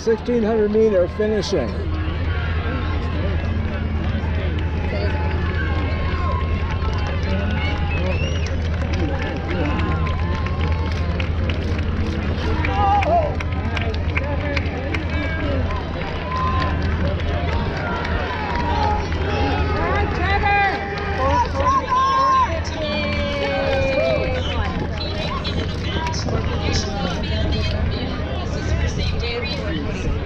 1600 meter finishing. Thank you.